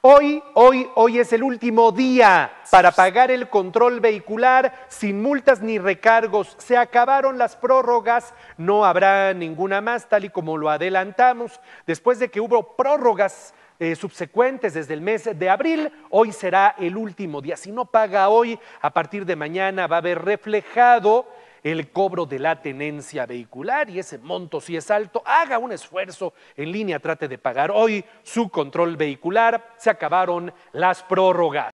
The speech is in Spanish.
Hoy, hoy, hoy es el último día para pagar el control vehicular sin multas ni recargos. Se acabaron las prórrogas, no habrá ninguna más, tal y como lo adelantamos. Después de que hubo prórrogas eh, subsecuentes desde el mes de abril, hoy será el último día. Si no paga hoy, a partir de mañana va a haber reflejado el cobro de la tenencia vehicular y ese monto si es alto, haga un esfuerzo en línea, trate de pagar hoy su control vehicular, se acabaron las prórrogas.